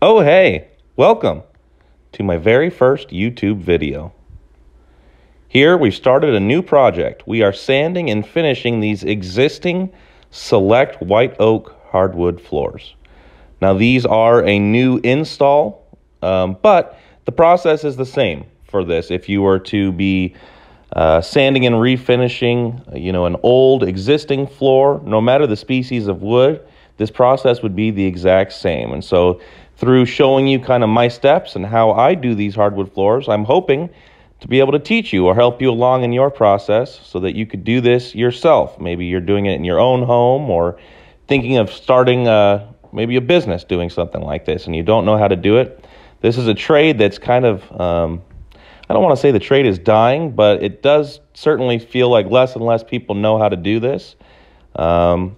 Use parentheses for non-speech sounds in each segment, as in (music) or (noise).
Oh, hey, welcome to my very first YouTube video. Here we've started a new project. We are sanding and finishing these existing select white oak hardwood floors. Now, these are a new install, um, but the process is the same for this. If you were to be uh, sanding and refinishing, you know, an old existing floor, no matter the species of wood, this process would be the exact same. And so through showing you kind of my steps and how I do these hardwood floors, I'm hoping to be able to teach you or help you along in your process so that you could do this yourself. Maybe you're doing it in your own home or thinking of starting uh, maybe a business doing something like this and you don't know how to do it. This is a trade that's kind of, um, I don't want to say the trade is dying, but it does certainly feel like less and less people know how to do this. Um,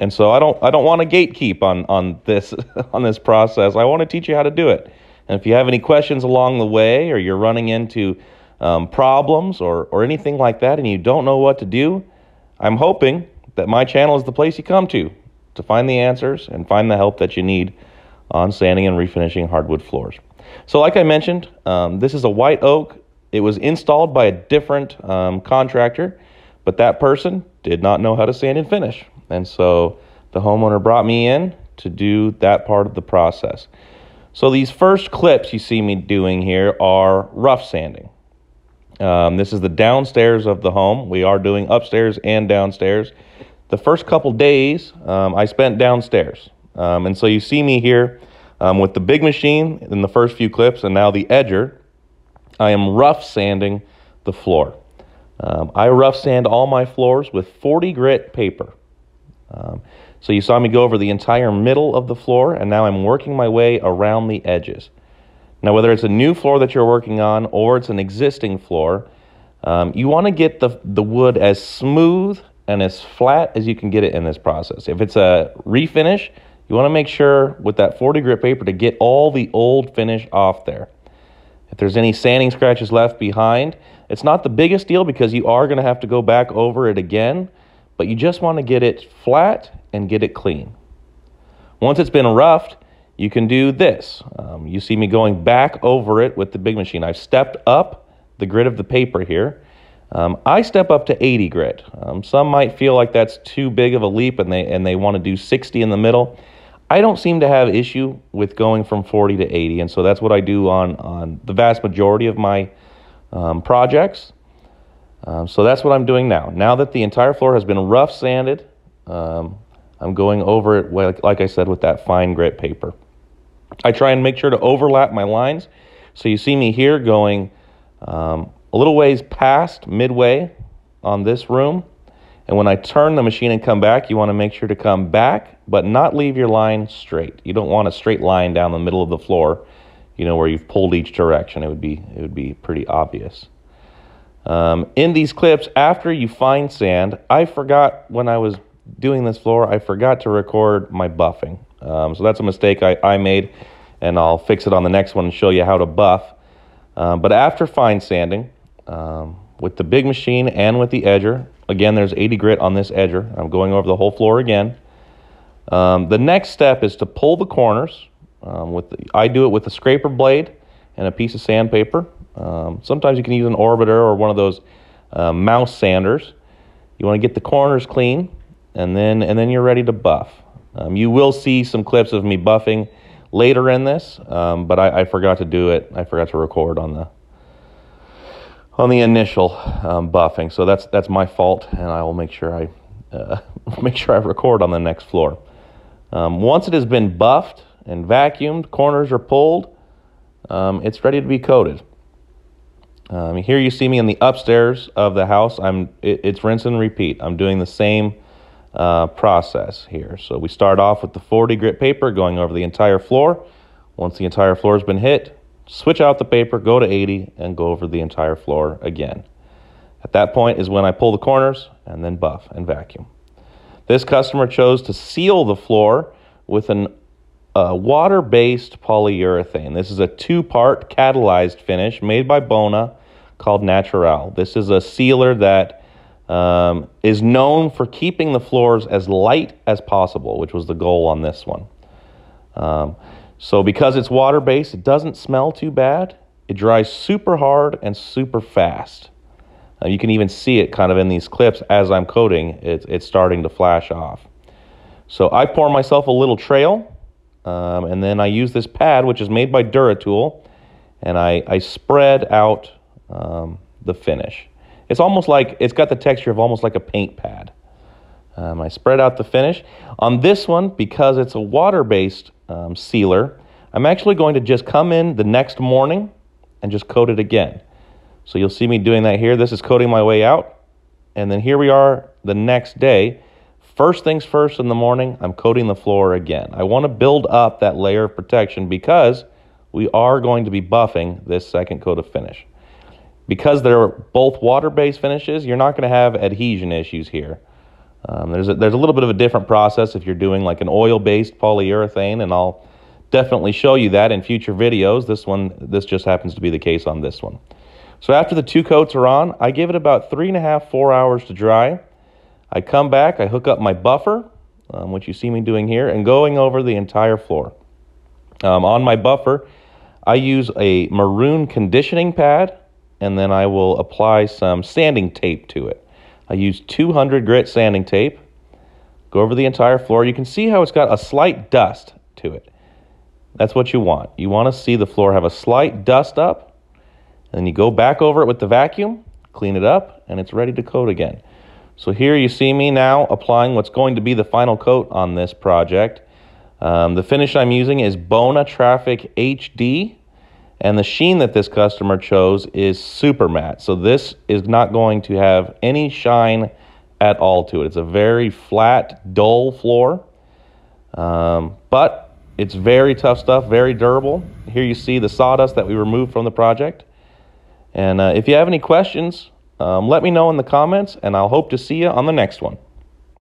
and so I don't I don't want to gatekeep on on this (laughs) on this process. I want to teach you how to do it. And if you have any questions along the way, or you're running into um, problems or or anything like that, and you don't know what to do, I'm hoping that my channel is the place you come to to find the answers and find the help that you need on sanding and refinishing hardwood floors. So, like I mentioned, um, this is a white oak. It was installed by a different um, contractor, but that person did not know how to sand and finish. And so the homeowner brought me in to do that part of the process. So these first clips you see me doing here are rough sanding. Um, this is the downstairs of the home. We are doing upstairs and downstairs. The first couple days um, I spent downstairs. Um, and so you see me here um, with the big machine in the first few clips and now the edger. I am rough sanding the floor. Um, I rough sand all my floors with 40 grit paper. Um, so you saw me go over the entire middle of the floor, and now I'm working my way around the edges. Now, whether it's a new floor that you're working on or it's an existing floor, um, you want to get the, the wood as smooth and as flat as you can get it in this process. If it's a refinish, you want to make sure with that 40 grit paper to get all the old finish off there. If there's any sanding scratches left behind, it's not the biggest deal because you are going to have to go back over it again but you just want to get it flat and get it clean. Once it's been roughed, you can do this. Um, you see me going back over it with the big machine. I've stepped up the grit of the paper here. Um, I step up to 80 grit. Um, some might feel like that's too big of a leap and they, and they want to do 60 in the middle. I don't seem to have issue with going from 40 to 80, and so that's what I do on, on the vast majority of my um, projects. Um, so that's what I'm doing now. Now that the entire floor has been rough sanded, um, I'm going over it, like, like I said, with that fine grit paper. I try and make sure to overlap my lines. So you see me here going um, a little ways past midway on this room. And when I turn the machine and come back, you want to make sure to come back, but not leave your line straight. You don't want a straight line down the middle of the floor, you know, where you've pulled each direction. It would be, it would be pretty obvious. Um, in these clips, after you find sand, I forgot when I was doing this floor, I forgot to record my buffing. Um, so that's a mistake I, I made, and I'll fix it on the next one and show you how to buff. Um, but after fine sanding, um, with the big machine and with the edger, again, there's 80 grit on this edger. I'm going over the whole floor again. Um, the next step is to pull the corners. Um, with the, I do it with a scraper blade and a piece of sandpaper. Um, sometimes you can use an orbiter or one of those uh, mouse sanders. You want to get the corners clean, and then and then you're ready to buff. Um, you will see some clips of me buffing later in this, um, but I, I, forgot to do it. I forgot to record on the on the initial um, buffing, so that's that's my fault, and I will make sure I uh, (laughs) make sure I record on the next floor. Um, once it has been buffed and vacuumed, corners are pulled. Um, it's ready to be coated. Um, here you see me in the upstairs of the house. I'm it, it's rinse and repeat. I'm doing the same uh, process here. So we start off with the 40 grit paper going over the entire floor. Once the entire floor has been hit, switch out the paper, go to 80, and go over the entire floor again. At that point is when I pull the corners and then buff and vacuum. This customer chose to seal the floor with an a water-based polyurethane. This is a two-part catalyzed finish made by Bona called Natural. This is a sealer that um, is known for keeping the floors as light as possible, which was the goal on this one. Um, So because it's water-based, it doesn't smell too bad. It dries super hard and super fast. Uh, you can even see it kind of in these clips as I'm coating, it's, it's starting to flash off. So I pour myself a little trail, um, and then I use this pad, which is made by Duratool, and I, I spread out um, the finish. It's almost like, it's got the texture of almost like a paint pad. Um, I spread out the finish. On this one, because it's a water-based um, sealer, I'm actually going to just come in the next morning and just coat it again. So you'll see me doing that here. This is coating my way out. And then here we are the next day. First things first in the morning, I'm coating the floor again. I want to build up that layer of protection because we are going to be buffing this second coat of finish. Because they're both water-based finishes, you're not going to have adhesion issues here. Um, there's, a, there's a little bit of a different process if you're doing like an oil-based polyurethane, and I'll definitely show you that in future videos. This one, this just happens to be the case on this one. So after the two coats are on, I give it about three and a half, four hours to dry. I come back, I hook up my buffer, um, which you see me doing here, and going over the entire floor. Um, on my buffer, I use a maroon conditioning pad, and then I will apply some sanding tape to it. I use 200 grit sanding tape, go over the entire floor. You can see how it's got a slight dust to it. That's what you want. You want to see the floor have a slight dust up, and then you go back over it with the vacuum, clean it up, and it's ready to coat again. So here you see me now applying what's going to be the final coat on this project. Um, the finish I'm using is Bona Traffic HD, and the sheen that this customer chose is super matte. So this is not going to have any shine at all to it. It's a very flat, dull floor, um, but it's very tough stuff, very durable. Here you see the sawdust that we removed from the project. And uh, if you have any questions, um, let me know in the comments, and I'll hope to see you on the next one.